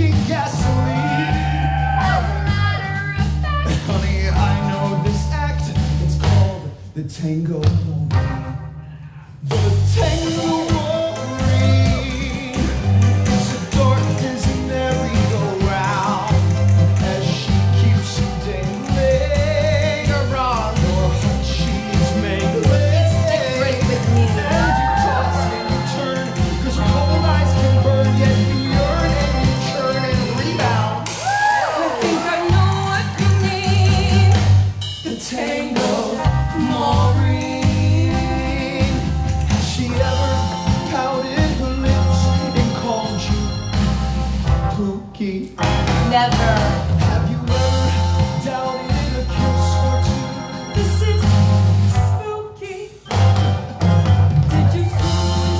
leaking gasoline. Honey, I know this act. It's called the tango. The tango. Tango Maureen. Has she ever pouted her lips and called you Pookie? Never. Have you ever doubted a kiss or two? This is spooky. Did you see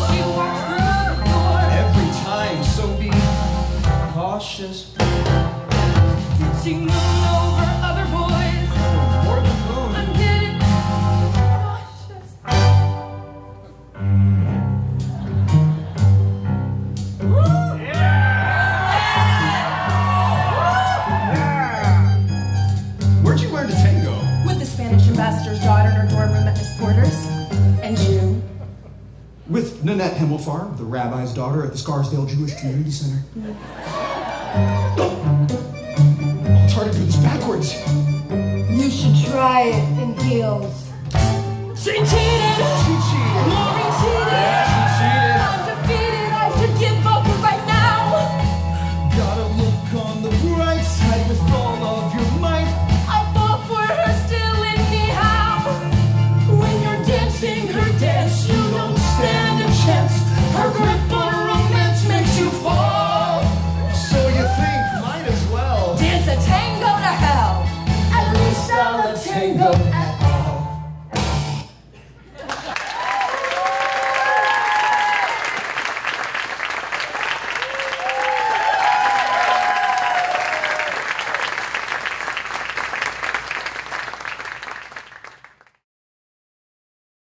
she walked through the door? Every time, so be cautious. Did she moon Spanish ambassador's daughter in her dorm room at Miss Porter's. And you? With Nanette Himmelfarb, the rabbi's daughter at the Scarsdale Jewish Community Center. Oh, it's hard to do this backwards. You should try it in heels. She cheated! She